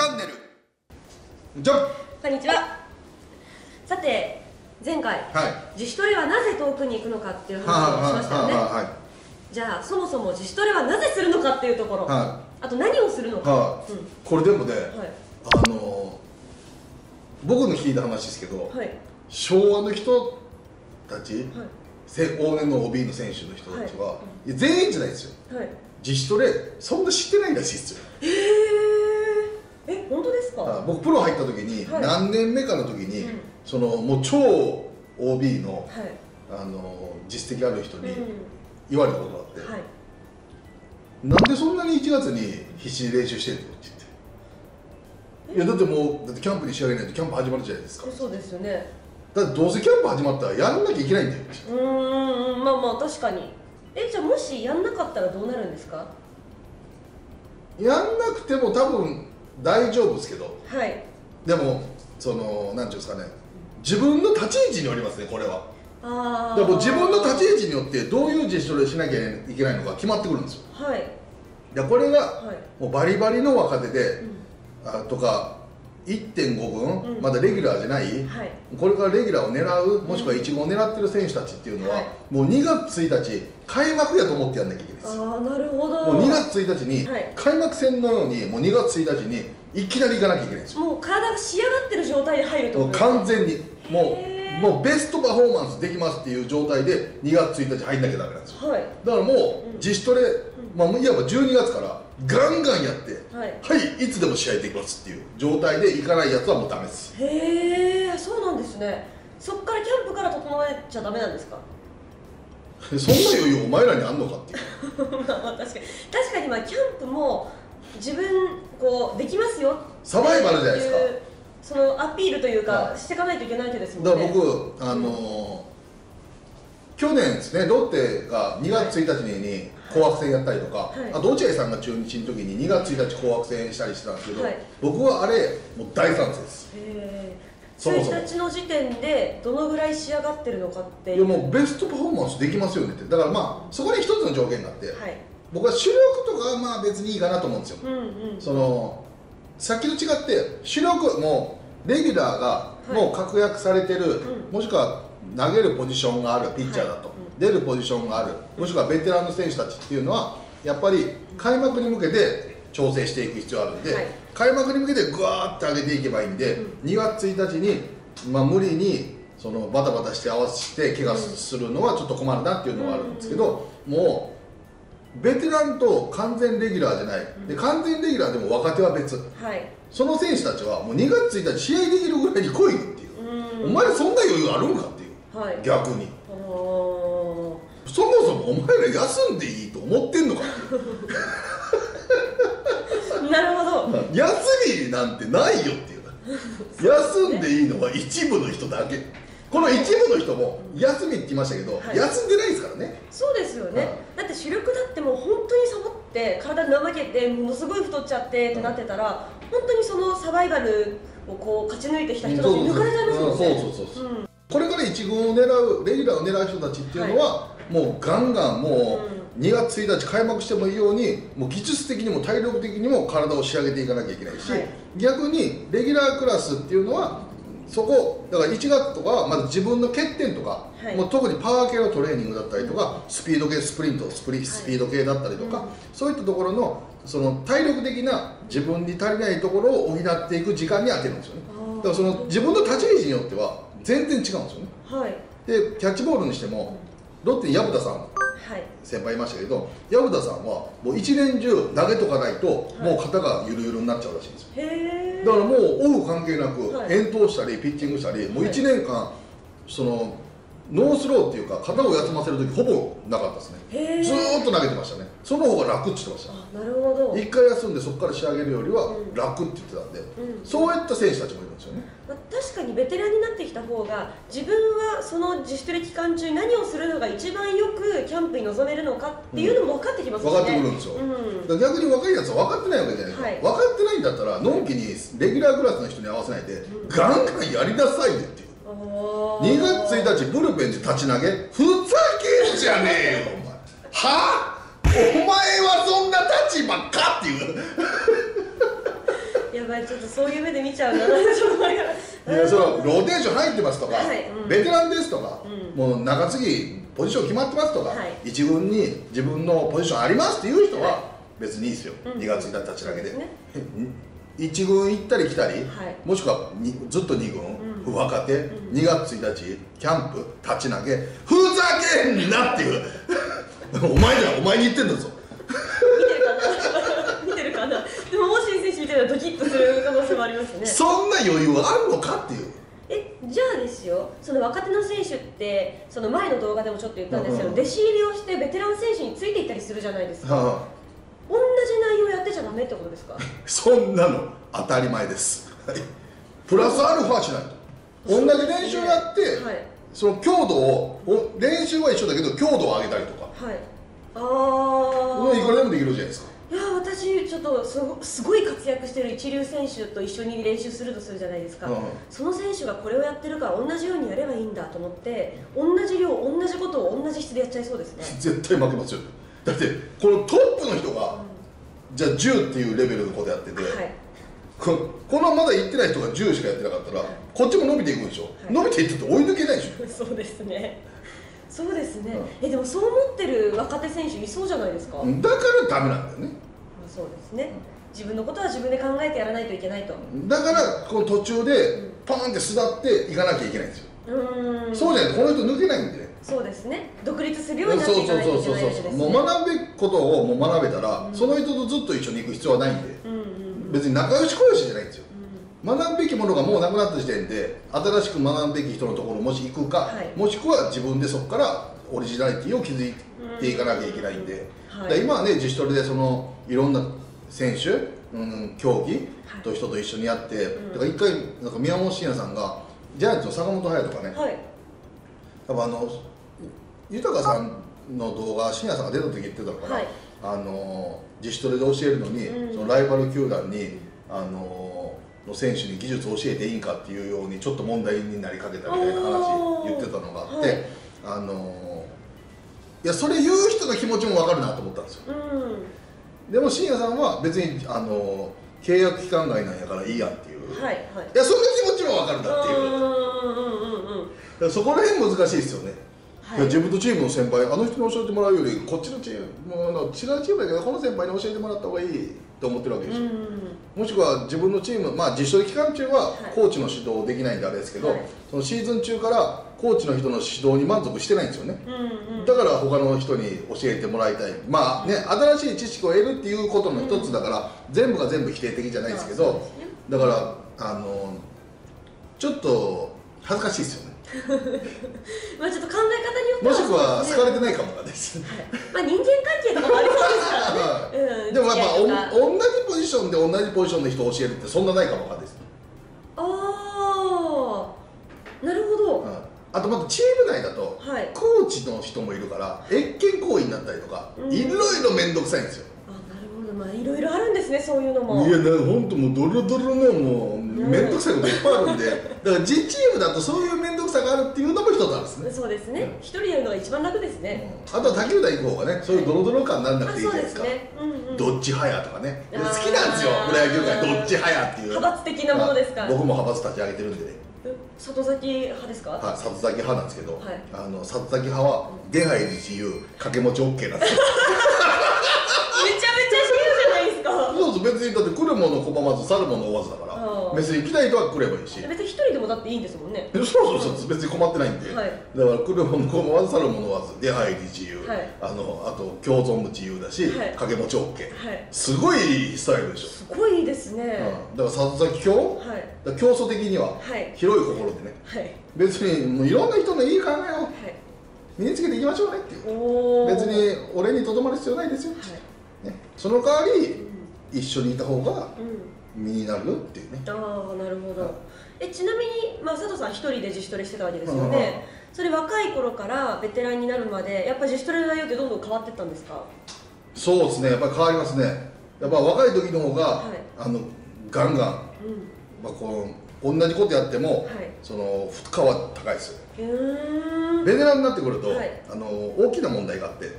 チャンネル。じゃんこんにちは。さて前回、はい。自主トレはなぜ遠くに行くのかっていう話をしましたよね、はいじゃあそもそも自主トレはなぜするのかっていうところ、はあと何をするのか、はい、うん。これでもね、はい。あの僕の聞いた話ですけど、はい。昭和の人たち、往年の OB の選手の人たちは、全員じゃないですよ。はい。自主トレそんな知ってないらしいですよ僕プロ入った時に、はい。何年目かの時に、うん。そのもう超 OB のはい。あの実績ある人にうん言われたことがあって、はい。なんでそんなに1月に必死に練習してるのって言って。いやだってもうだってキャンプに仕上げないとキャンプ始まるじゃないですか。そうですよね。だってどうせキャンプ始まったらやんなきゃいけないんだよ。うーん。まあまあ確かに。えじゃあもしやんなかったらどうなるんですか？やんなくても多分大丈夫ですけど。はい。でもそのなんていうんですかね。自分の立ち位置によりますねこれは。あもう自分の立ち位置によってどういう自主トレしなきゃいけないのか決まってくるんですよ。はい。でこれがはい。もうバリバリの若手でうん。あとか1.5分、うん。まだレギュラーじゃない？はい。これからレギュラーを狙うもしくは1号を狙ってる選手たちっていうのは、はい。もう2月1日開幕やと思ってやんなきゃいけないですああなるほど。もう2月1日に、はい。開幕戦のようにもう2月1日にいきなり行かなきゃいけないんですよ。もう体が仕上がってる状態で入るともう思完全にもうもうベストパフォーマンスできますっていう状態で2月1日入んなきゃダメなんですよ。はい。だからもううん。自主トレ、まあ、いわば12月からガンガンやってはい。はいいつでも試合できますっていう状態で行かないやつはもうダメです。へえそうなんですね。そっからキャンプから整えちゃダメなんですか？そんな余裕お前らにあんのかっていう。まあまあ確かに。確かにまあキャンプも自分こうできますよサバイバルじゃないですか。そのアピールというか、はい。していかないといけないわけですもんだねから僕、あのー去年ですねロッテが2月1日に紅白戦やったりとか、はい。あと落合さんが中日の時に2月1日紅白戦したりしてたんですけど、はい。僕はあれもう大賛成です。そもそも。1日の時点でどのぐらい仕上がってるのかって。いやもうベストパフォーマンスできますよねって。だからまあそこに一つの条件があって、はい。僕は主力とかはまあ別にいいかなと思うんですよ、うんうん。そのさっきと違って主力もレギュラーがもう確約されてる、うん。もしくは投げるポジションがあるピッチャーだと、出るポジションがある。もしくはベテランの選手たちっていうのはやっぱり開幕に向けて調整していく必要があるんで、はい。開幕に向けてぐわーって上げていけばいいんで、うん。2月1日に、まあ、無理にそのバタバタして合わせて怪我するのはちょっと困るなっていうのがあるんですけど、もうベテランと完全レギュラーじゃない、で完全レギュラーでも若手は別。はい。その選手たちはもう2月1日試合できるぐらいに来いよっていう、うん。お前らそんな余裕あるんかっていう。はい。逆にお前ら休んでいいと思ってんのか なるほど。休みなんてないよっていう休んでいいのは一部の人だけ。この一部の人も休みって言いましたけど、はい。休んでないですからね。そうですよね、はい。だって主力だってもう本当にサボって体怠けてものすごい太っちゃってってなってたら本当にそのサバイバルをこう勝ち抜いてきた人たちに抜かれちゃいますもん。ねそうそうそうそう、うん。これから一軍を狙うレギュラーを狙う人たちっていうのは、もうガンガンもう2月1日開幕してもいいようにもう技術的にも体力的にも体を仕上げていかなきゃいけないし、はい。逆にレギュラークラスっていうのはそこだから1月とかはまず自分の欠点とか、はい。もう特にパワー系のトレーニングだったりとか、スピード系スプリントスプリスピード系だったりとか、うん。そういったところのその体力的な自分に足りないところを補っていく時間に当てるんですよね。だからその自分の立ち位置によっては全然違うんですよね。はい。でキャッチボールにしてもロッテに薮田さんはい。先輩いましたけど薮田さんはもう一年中投げとかないと、もう肩がゆるゆるになっちゃうらしいんですよ。へえだからもうオフ関係なくはい。遠投したりピッチングしたりもう1年間そのノースローっていうか肩を休ませる時ほぼなかったですね。ずーっと投げてましたね。その方が楽って言ってました。あなるほど、一回休んでそこから仕上げるよりはうん楽って言ってたんで、うん。そういった選手たちもいるんですよね。まあ、確かにベテランになってきた方が自分はその自主トレ期間中に何をするのが一番よくキャンプに臨めるのかっていうのも分かってきますしね、分かってくるんですよ。うん。逆に若いやつは分かってないわけじゃないですか、はい。分かってないんだったらのんきにレギュラークラスの人に合わせないで、ガンガンやりなさいねっていう2月1日ブルペンで立ち投げふざけんじゃねえよお前。は？あお前はそんな立場かっていう。やばいちょっそういう目で見ちゃうないやそのローテーション入ってますとか、はいうん。ベテランですとか、うん。もう中継ぎポジション決まってますとか、はい。一軍に自分のポジションありますっていう人はは別にいいですよ、うん。2月になったちだけで、ね。一軍行ったり来たり、はい。もしくはにずっと2軍、うん若手、ん2月1日キャンプ立ち投げふざけんなっていう。お前だお前に言ってんだぞ。見てるかな。見てるかなでももし選手見てたらドキッとする可能性もありますね。そんな余裕あんのかっていう。えじゃあですよ。その若手の選手ってその前の動画でもちょっと言ったんですけど、うん。うん弟子入りをしてベテラン選手についていったりするじゃないですか。は同じ内容やってちゃダメってことですか？あ そんなの当たり前です。はい。プラスアルファしないと同じ練習やって、はい。その強度をお練習は一緒だけど強度を上げたりとか。はい。あもういくらでもできるじゃないですか。いや私ちょっとすごい活躍してる一流選手と一緒に練習するとするじゃないですか、うん。その選手がこれをやってるから同じようにやればいいんだと思って同じ量同じことを同じ質でやっちゃいそうですね。絶対負けますよ。だってこのトップの人がじゃあ10っていうレベルのことやってて、はいここのまだ行ってない人が10しかやってなかったらこっちも伸びていくでしょ、はい。伸びていって追い抜けないでしょ？そうですね。そうですね、うえでもそう思ってる若手選手いそうじゃないですか、まだからダメなんだよね。あそうですね。自分のことは自分で考えてやらないといけないと。だからこの途中でパーンって巣立っていかなきゃいけないんですよ、うーん。そうじゃないとこの人抜けないんで。ねそうですね。独立するようになっそうそうていかないとそいうけないわけですね。そうもう学ぶべきことをもう学べたら、うん。その人とずっと一緒に行く必要はないんで、うんうんうん別に仲良し小良しじゃないんですよ。う学ぶべきものがもうなくなった時点で新しく学ぶべき人のところもし行くか、はい。もしくは自分でそこからオリジナリティを築いていかなきゃいけないんで、はい。だから今はね自主トレでそのいろんな選手、うん、競技はい。と人と一緒にやって、ん。だから一回なんか宮本慎也さんがジャイアンツの坂本勇人がね、んはい。多分あの豊さんの動画慎也さんが出た時言ってたのかな、はいあの自主トレで教えるのに、うん。そのライバル球団にあのの選手に技術を教えていいんかっていうようにちょっと問題になりかけたみたいな話言ってたのがあって、はい。あのいやそれ言う人の気持ちも分かるなと思ったんですよ。うん。でも慎也さんは別にあの契約期間外なんやからいいやんっていう、い、はいはい。やその気持ちも分かるなっていう。うんうんうんうんうん。そこら辺難しいですよね、はい。自分とチームの先輩あの人に教えてもらうよりこっちのチームもうあの違うチームだけどこの先輩に教えてもらった方がいいと思ってるわけですよ、うん。もしくは自分のチーム、まあ、自主トレ期間中ははいコーチの指導できないんであれですけど、はい。そのシーズン中からコーチの人の指導に満足してないんですよね、うんうん。だから他の人に教えてもらいたい。まあね新しい知識を得るっていうことの一つだから、全部が全部否定的じゃないですけどね。だからあのちょっと恥ずかしいですよね。まあちょっともしくは好かれててないかもです。まあ人間関係とかもありそうですからね。うん。でもやっぱ同じポジションで同じポジションの人を教えるってそんなないかもわかんないです、ああなるほど、うん。あとまたチーム内だとはい。コーチの人もいるから越権行為になったりとか、うん。いろいろ面倒くさいんですよ。あなるほど。まあいろいろあるんですねそういうのも。いやな本当もうドロドロのもう面倒くさいこといっぱいあるんで。だから自チームだとそういうがあるっていうのも一つあるんですね、そうですね。うん一人やるのが一番楽ですね、うん。あとは他球団行く方がねそういうドロドロ感にならなくあていいじゃないですかすね。うんうん。どっち派やとかね。好きなんですよ。プロ野球界どっち派やっていう。派閥的なものですか。まあ僕も派閥立ち上げてるんで。ねえ外崎派ですか、はい、里崎派なんですけど、はい。あの里崎派は出入り自由掛け持ち OK なんですよ めちゃめちゃ自由じゃないです別にだって来るもの拒まず去るもの追わずだから別に来たい人は来ればいいし。別に一人でもだっていいんですもんね。そうそうそう別に困ってないんで、はい。だから来るもの拒まず去るもの追わず出入り自由、はい。あのあと共存も自由だし、はい。掛け持ち OK はい。すごいスタイルでしょ、すごいですね、うん、だから里崎教はい。競争的にははい。広い心でね。はい。別にもういろんな人のいい考えをはい。身につけていきましょうねっていう。別に俺にとどまる必要ないですよ、はい。ね、その代わりうん一緒にいた方がうん。身になるっていうね。ああなるほど、はいえちなみに、まあ、佐藤さん一人で自主トレしてたわけですよね、それ若い頃からベテランになるまでやっぱ自主トレの内容ってどんどん変わってったんですか？そうですね。やっぱり変わりますね。やっぱ若い時の方が、はい。あのガンガン、うん。まあ、こう同じことやっても、はい。その負荷は高いです。よベテランになってくると、はい。あの大きな問題があってはい。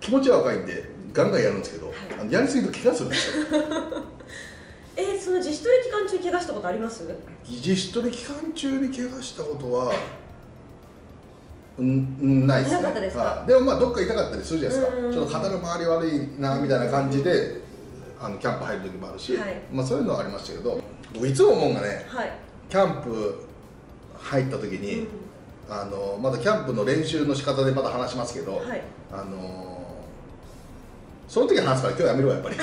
気持ちは若いんでガンガンやるんですけど、はい。あのやりすぎると怪我するんですよ。えー、の自主トレ期間中怪我したことあります？自主トレ期間中に怪我したことはうんうんないですね。ではい。でもまあどっか痛かったりするじゃないですか。うん。ちょっと肩の周り悪いなみたいな感じであのキャンプ入る時もあるし、はい。まあ、そういうのはありましたけど僕いつも思うのがねはい、キャンプ入った時に、うん。あのまだキャンプの練習の仕方でまだ話しますけど、はい。あのその時話すから今日やめろやっぱり。も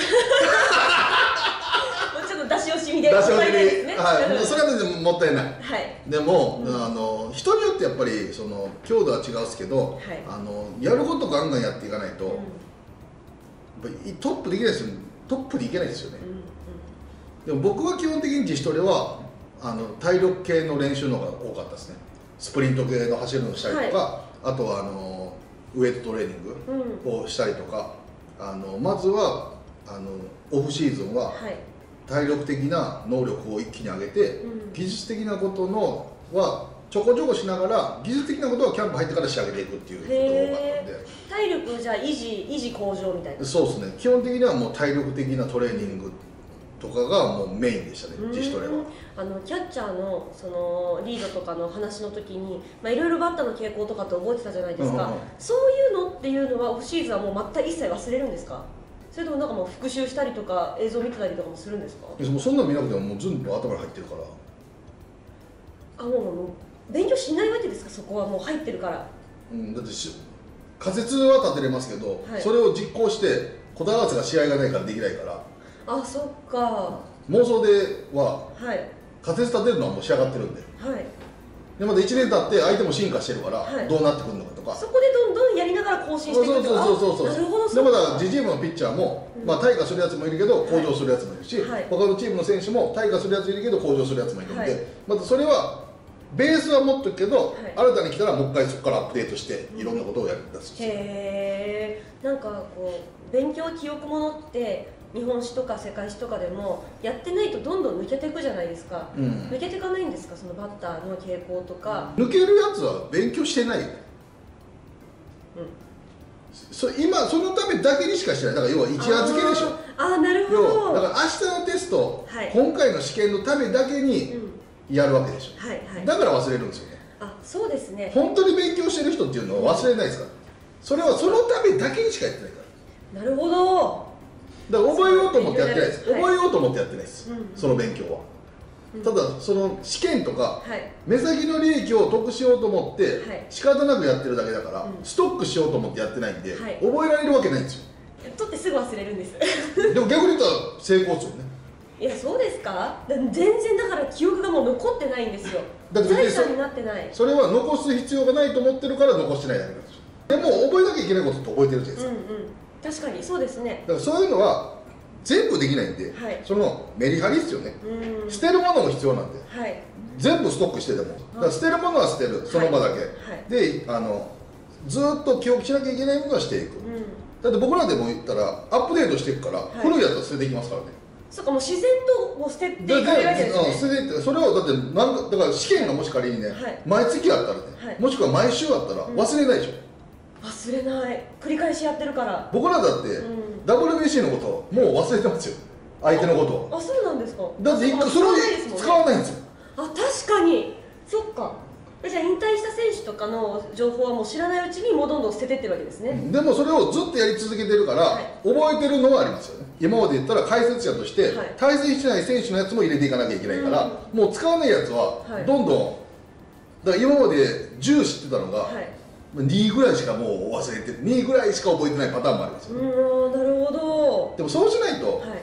うちょっと出し惜しみで。出し惜しみ。はい。もうそれは全然もったいない。はい。でも、うん。あの人によってやっぱりその強度は違うですけど、はい。あのやることガンガンやっていかないと、うん。トップできないですよ。トップにいけないですよね。うんでも僕は基本的に自主トレはあの体力系の練習の方が多かったですね。スプリント系の走るのをしたりとか、あとはあのウエイトトレーニングうんうん。をしたりとかあのまずはあのオフシーズンははい。体力的な能力を一気に上げて、うん。技術的なことのはちょこちょこしながら技術的なことはキャンプ入ってから仕上げていくっていうことが多かったんで。体力じゃあ維持維持向上みたいな。そうですね。基本的にはもう体力的なトレーニングとかがもうメインでしたね自主トレは。うんあのキャッチャーのそのリードとかの話の時にまあいろいろバッターの傾向とかって覚えてたじゃないですか、うんうん。うんそういうのっていうのはオフシーズンはもう全く一切忘れるんですか？それともなんかもう復習したりとか映像見てたりとかもするんですか？もうそんなの見なくてももう全部頭に入ってるから。あもうもう勉強しないわけですかそこは。もう入ってるから。うん、だってし仮説は立てれますけど、はい。それを実行して答え合わせが試合がないからできないからあそっか。妄想でははい。仮説立てるのはもう仕上がってるんで。はい。でまだ1年経って相手も進化してるから、はい。どうなってくるのかとか。そこでどんどんやりながら更新していくそうそうそうそうそうあなるほどでそうか。まだ自チームのピッチャーも、うん。まあ、退化するやつもいるけど向上するやつもいるし、はい。他のチームの選手も退化するやついるけど向上するやつもいるんで、はい。またそれはベースは持っとくけど、はい。新たに来たらもう一回そこからアップデートしていろんなことをやり出す、へえんかこう勉強記憶ものって日本史とか世界史とかでもやってないとどんどん抜けていくじゃないですか、うん。抜けていかないんですか？そのバッターの傾向とか、抜けるやつは勉強してない。うん。そ今そのためだけにしかしてない。だから要は一夜漬けでしょ。あー。あーなるほ要どはだから明日のテスト、はい。今回の試験のためだけうにん、やるわけでしょ、はいはい。だから忘れるんですよね。あそうですね。本当に勉強してる人っていうのは忘れないですか？らそれはそのためだけにしかやってないから。なるほどだから覚えようと思ってやってないです、はい覚えようと思ってやってないです、うんその勉強は、うんただその試験とかはい目先の利益を得しようと思ってはい仕方なくやってるだけだから、うんストックしようと思ってやってないんで、はい覚えられるわけないんですよ取ってすぐ忘れるんですでも逆に言ったら成功ですよねいやそうですかだ全然だから記憶がもう残ってないんですよ財産になってないそれは残す必要がないと思ってるから残してないだけなんですよでも覚えなきゃいけないことって覚えてるじゃないですか、うんうん確かにそうですね。だからそういうのは全部できないんで、はい。そのメリハリですよね、うん。捨てるものも必要なんで。はい。全部ストックしてでも。だから捨てるものは捨てる。その場だけ、はい。であのずーっと記憶しなきゃいけないものはしていく、うん。だって僕らでも言ったらアップデートしていくから、い。古いやつは捨てていきますからね。そうかもう自然と捨てていでかれるわけですうんね捨ててそれをだってなんかだから試験がもし仮にね、はい。毎月あったらね、はい。もしくは毎週あったらうん。忘れないでしょ、忘れない。繰り返しやってるから。僕らだって、うん。WBC のこともう忘れてますよ。相手のこと。をあそうなんですか。だって一回それを使わないんですよ。あ確かに。そっか。えじゃあ引退した選手とかの情報はもう知らないうちにもうどんどん捨ててってるわけですね、でもそれをずっとやり続けてるから、はい。覚えてるのはありますよ。ね今まで言ったら解説者として、はい。対戦してない選手のやつも入れていかなきゃいけないから、もう使わないやつははい。どんどん、だから今まで10知ってたのが、はい2ぐらいしかもう忘れてる2ぐらいしか覚えてないパターンもありますよ、うーんなるほど。でもそうしないと、はい。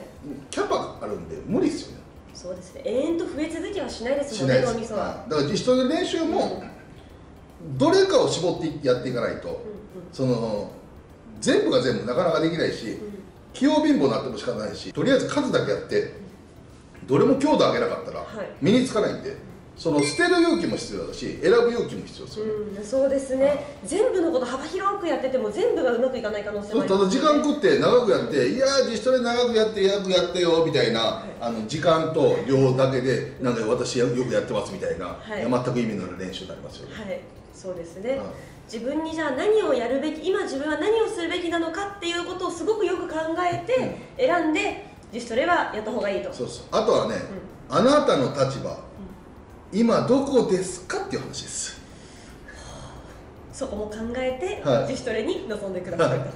キャパあるんで無理ですよね。そうですね。永遠と増え続けはしないですもんね脳みそは、はい。だから自主トレ練習もどれかを絞ってやっていかないと、うんその全部が全部なかなかできないし、うんうん。器用貧乏になっても仕方ないしとりあえず数だけやってどれも強度上げなかったらはい。身につかないんで、その捨てる勇気も必要だし選ぶ勇気も必要ですよね、うん、そうですね。全部のこと幅広くやってても全部がうまくいかない可能性もありただ時間食って長くやっていやー自主トレ長くやってよくやってよみたいな、い。あの時間と量だけでなんか私よくやってますみたいな、はい。全く意味のない練習になりますよね、はい。そうですね、はい。自分にじゃあ何をやるべき今自分は何をするべきなのかっていうことをすごくよく考えて選んで自主トレはやった方がいいと。そうそう。あとはね、あなたの立場、今どこですかっていう話です。そこも考えて、はい。自主トレに臨んでくださいと、はい